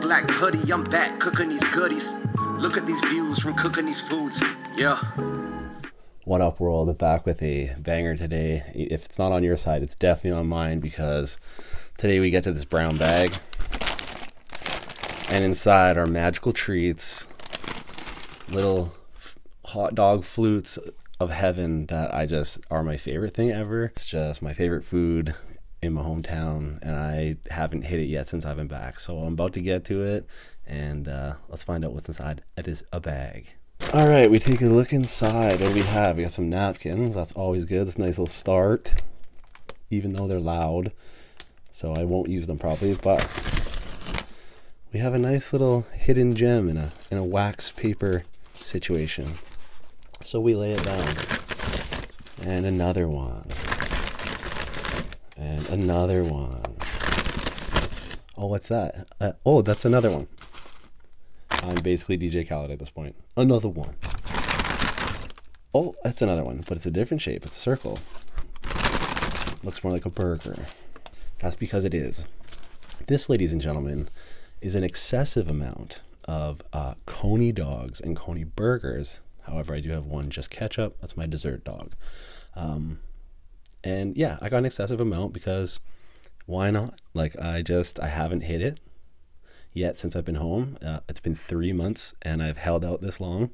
Black Hoody, I'm back cooking these goodies. Look at these views from cooking these foods. Yeah. What up, world? Back with a banger today. If it's not on your side, it's definitely on mine because today we get to this brown bag. And inside are magical treats, little hot dog flutes of heaven that I just are my favorite thing ever. It's just my favorite food in my hometown, and I haven't hit it yet since I've been back. So I'm about to get to it, and uh, let's find out what's inside. It is a bag. All right, we take a look inside. What do we have? We got some napkins. That's always good. That's a nice little start, even though they're loud. So I won't use them probably, but we have a nice little hidden gem in a in a wax paper situation. So we lay it down. And another one. And another one. Oh, what's that? Uh, oh, that's another one. I'm basically DJ Khaled at this point. Another one. Oh, that's another one, but it's a different shape. It's a circle. Looks more like a burger. That's because it is. This, ladies and gentlemen, is an excessive amount of uh, Coney dogs and Coney burgers. However, I do have one just ketchup. That's my dessert dog. Um, and yeah, I got an excessive amount because why not? Like, I just, I haven't hit it yet since I've been home. Uh, it's been three months and I've held out this long.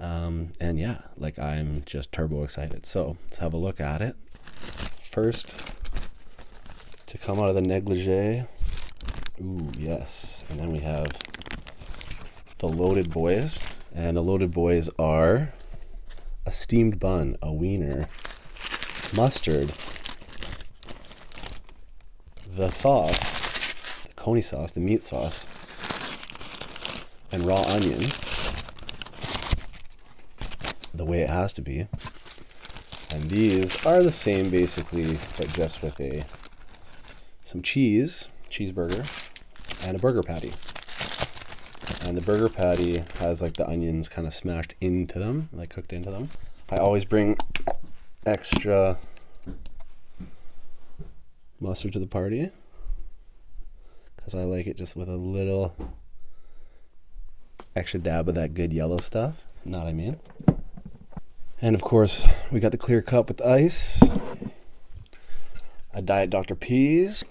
Um, and yeah, like I'm just turbo excited. So let's have a look at it. First, to come out of the negligee. Ooh, yes. And then we have the loaded boys. And the loaded boys are a steamed bun, a wiener, mustard, the sauce, the coney sauce, the meat sauce, and raw onion, the way it has to be. And these are the same basically, but just with a some cheese, cheeseburger, and a burger patty. And the burger patty has like the onions kind of smashed into them, like cooked into them. I always bring extra mustard to the party because I like it just with a little extra dab of that good yellow stuff. What I mean? And of course, we got the clear cup with ice, a Diet Dr. Peas.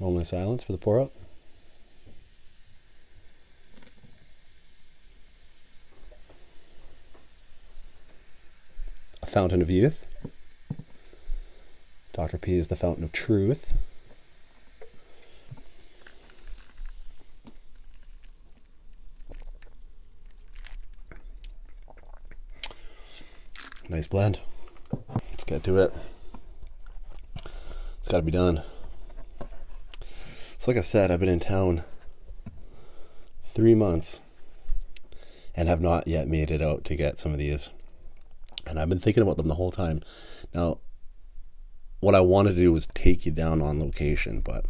Moment of silence for the pour up. Fountain of youth. Dr. P is the fountain of truth. Nice blend. Let's get to it. It's got to be done. So, like I said, I've been in town three months and have not yet made it out to get some of these. And I've been thinking about them the whole time. Now, what I wanted to do was take you down on location, but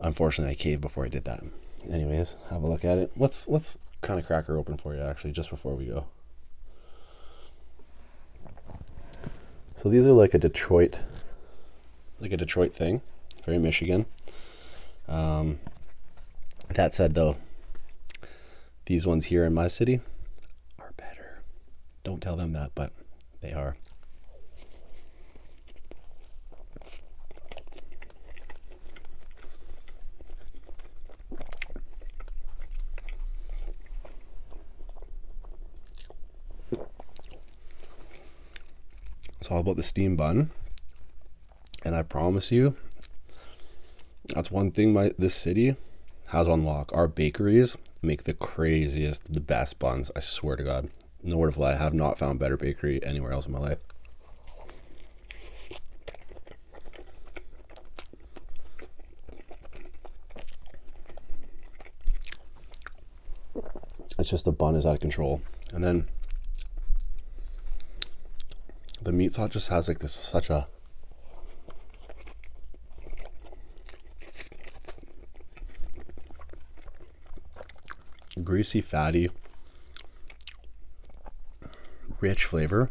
unfortunately, I caved before I did that. Anyways, have a look at it. Let's let's kind of crack her open for you actually, just before we go. So these are like a Detroit, like a Detroit thing, very Michigan. Um, that said, though, these ones here in my city. Don't tell them that, but they are. It's all about the steam bun. And I promise you, that's one thing my this city has on lock. Our bakeries make the craziest, the best buns. I swear to God. No word of lie. I have not found better bakery anywhere else in my life. It's just the bun is out of control. And then the meat sauce just has like this such a greasy, fatty, rich flavor.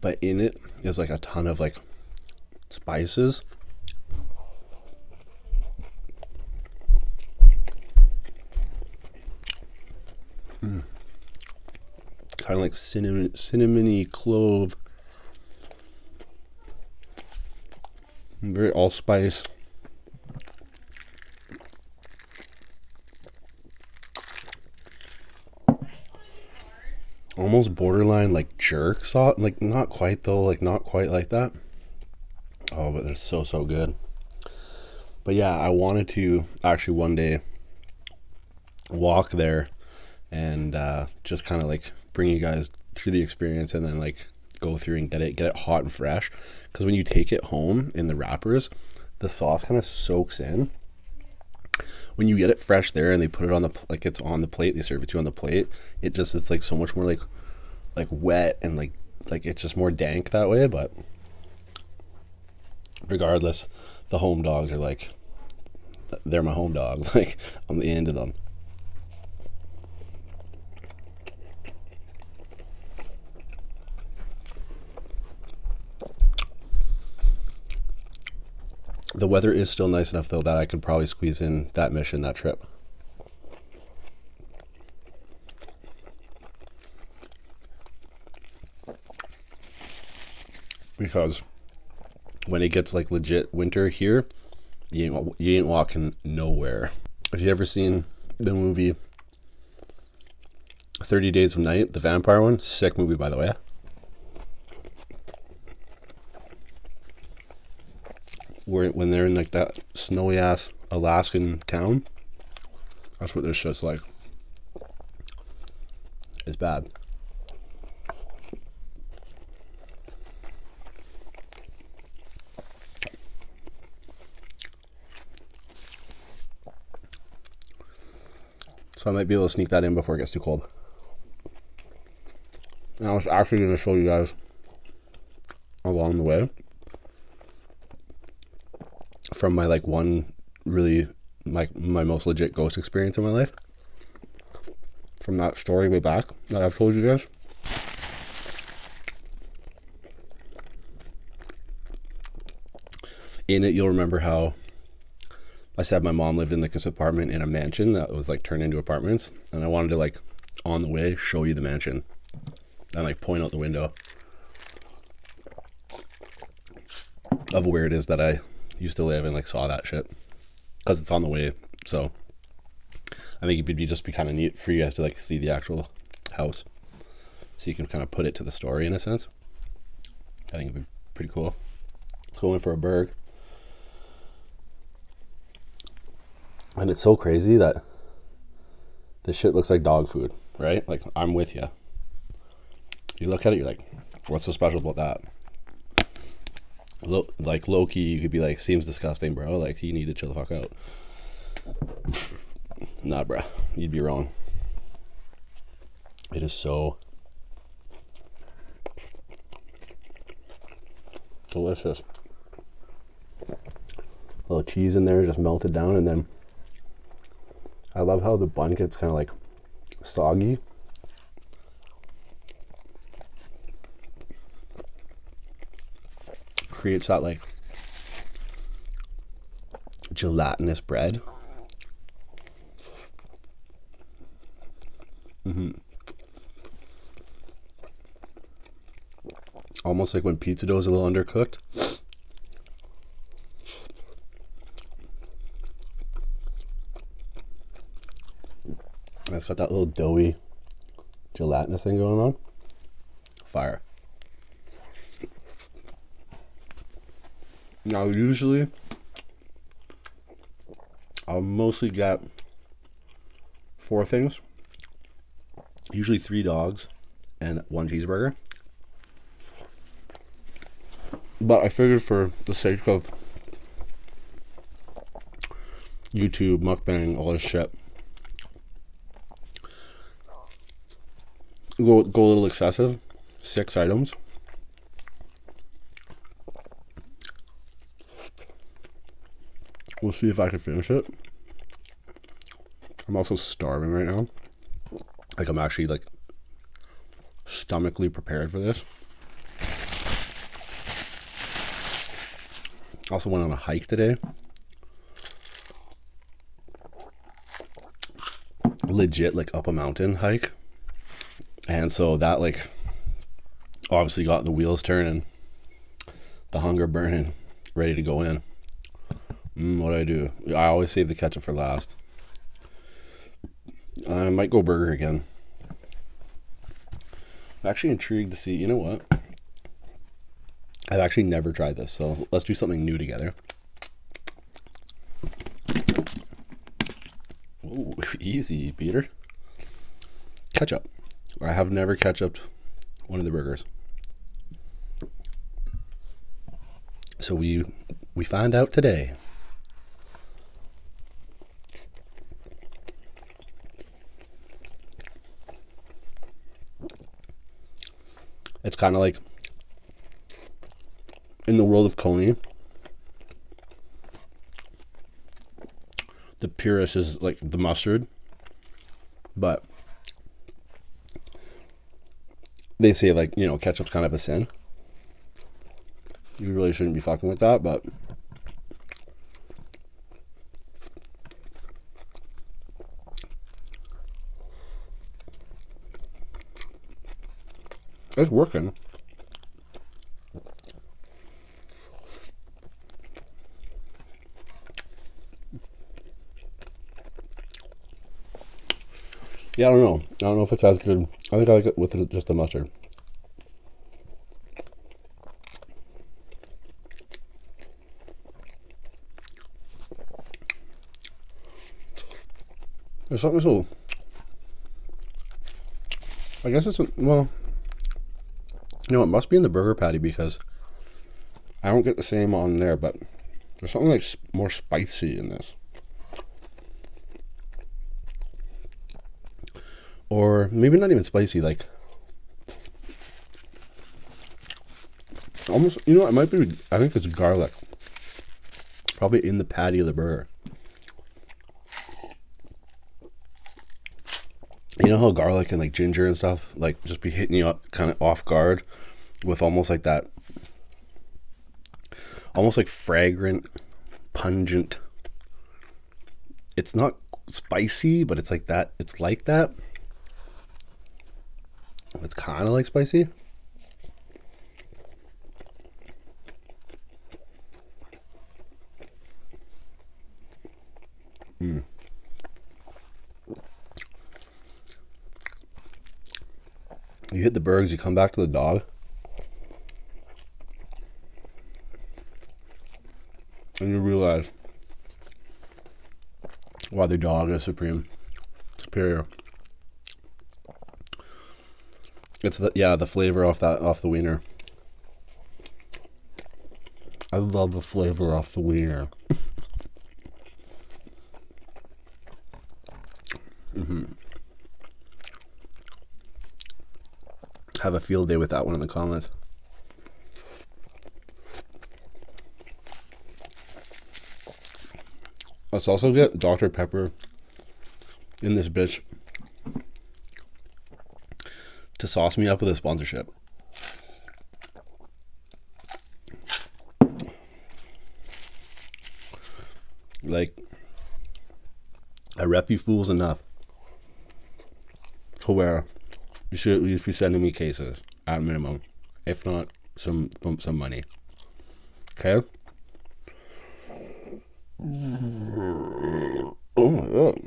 But in it is like a ton of like spices. Mm. Kind of like cinnamon, cinnamony clove Very allspice. almost borderline like jerk sauce. Like not quite though, like not quite like that. Oh, but they're so so good. But yeah, I wanted to actually one day walk there and uh, just kind of like bring you guys through the experience and then like go through and get it get it hot and fresh because when you take it home in the wrappers the sauce kind of soaks in when you get it fresh there and they put it on the like it's on the plate, they serve it to you on the plate. It just it's like so much more like like wet and like like it's just more dank that way. But regardless, the home dogs are like they're my home dogs. Like I'm the end of them. The weather is still nice enough though that I could probably squeeze in that mission, that trip. Because when it gets like legit winter here, you ain't, you ain't walking nowhere. Have you ever seen the movie 30 Days of Night, the vampire one? Sick movie, by the way. Where when they're in like that snowy ass Alaskan town. That's what this shit's like. It's bad. So I might be able to sneak that in before it gets too cold. And I was actually going to show you guys along the way from my like one really like my most legit ghost experience in my life from that story way back that I've told you guys. In it, you'll remember how I said my mom lived in like this apartment in a mansion that was like turned into apartments, and I wanted to like on the way show you the mansion and like point out the window of where it is that I used to live and like saw that shit because it's on the way. So I think it would be just be kind of neat for you guys to like see the actual house, so you can kind of put it to the story in a sense. I think it'd be pretty cool. Let's go in for a burg. And it's so crazy that this shit looks like dog food, right? Like I'm with you. You look at it, you're like, what's so special about that? Lo- like lowkey, you could be like, seems disgusting, bro. Like you need to chill the fuck out. nah, bro, you'd be wrong. It is so delicious. A little cheese in there, just melted down, and then I love how the bun gets kind of like soggy creates that like gelatinous bread. Mm-hmm. Almost like when pizza dough is a little undercooked. It's got that little doughy gelatinous thing going on. Fire. Now, usually, I'll mostly get four things. Usually three dogs and one cheeseburger. But I figured for the sake of YouTube, mukbang, all this shit, go, go a little excessive. Six items. We'll see if I can finish it. I'm also starving right now. Like I'm actually like stomachly prepared for this. Also went on a hike today. Legit like up a mountain hike. And so that like obviously got the wheels turning, the hunger burning, ready to go in. Mm, what do I do? I always save the ketchup for last. I might go burger again. I'm actually intrigued to see. You know what? I've actually never tried this, so let's do something new together. Ooh, easy, Peter. Ketchup. I have never ketchuped one of the burgers. So we we find out today. Kind of like in the world of Coney, the purest is like the mustard, but they say like you know ketchup's kind of a sin. You really shouldn't be fucking with that, but it's working. Yeah, I don't know. I don't know if it's as good. I think I like it with just the mustard. There's something so. I guess it's a, well. You know, it must be in the burger patty because I don't get the same on there, but there's something like more spicy in this. Or maybe not even spicy, like almost. You know, it might be. I think it's garlic. Probably in the patty of the burger. You know how garlic and like ginger and stuff like just be hitting you up kind of off guard with almost like that almost like fragrant pungent it's not spicy but it's like that it's like that. It's kind of like spicy You hit the bergs, you come back to the dog. And you realize why the dog is supreme, superior. It's the yeah the flavor off that off the wiener. I love the flavor off the wiener. mm-hmm. Have a field day with that one in the comments. Let's also get Dr. Pepper in this bitch to sauce me up with a sponsorship. Like, I rep you fools enough to where you should at least be sending me cases at minimum, if not some some money. Okay. Oh my god.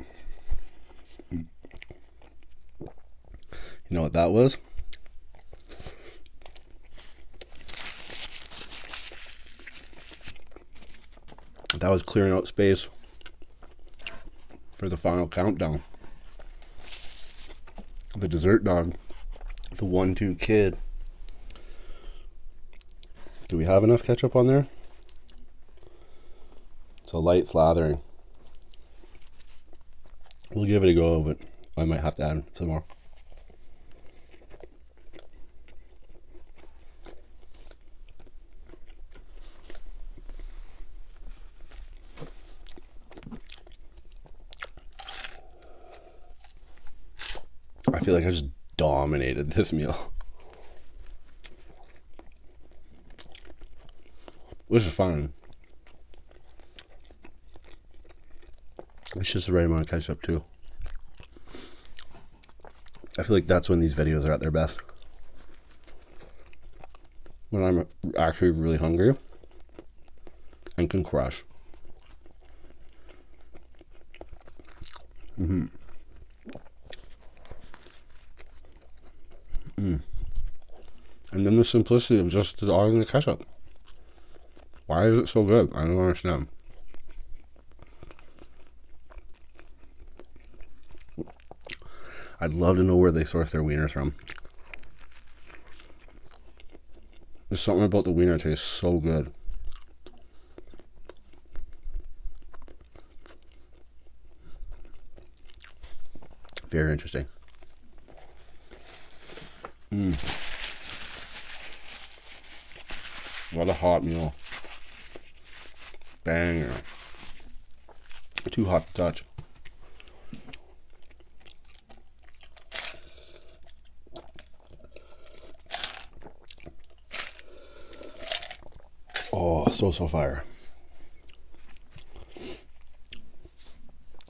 You know what that was? That was clearing out space for the final countdown the dessert dog, the one two kid. Do we have enough ketchup on there? It's a light slathering. We'll give it a go, but I might have to add some more. feel like I just dominated this meal. Which is fine. It's just the right amount of ketchup too. I feel like that's when these videos are at their best. When I'm actually really hungry and can crush. Mm. And then the simplicity of just adding the ketchup. Why is it so good? I don't understand. I'd love to know where they source their wieners from. There's something about the wiener tastes so good. Very interesting. Mm. What a hot meal. Banger. Too hot to touch. Oh, so so fire.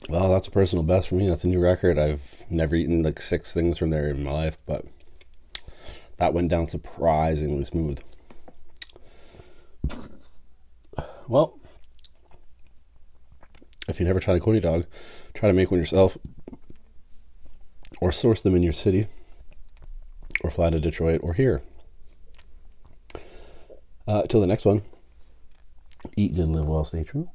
Well, that's a personal best for me. That's a new record. I've never eaten like six things from there in my life, but that went down surprisingly smooth. Well, if you never tried a coney dog, try to make one yourself or source them in your city or fly to Detroit or here. Uh, till the next one, eat good, live well, stay true.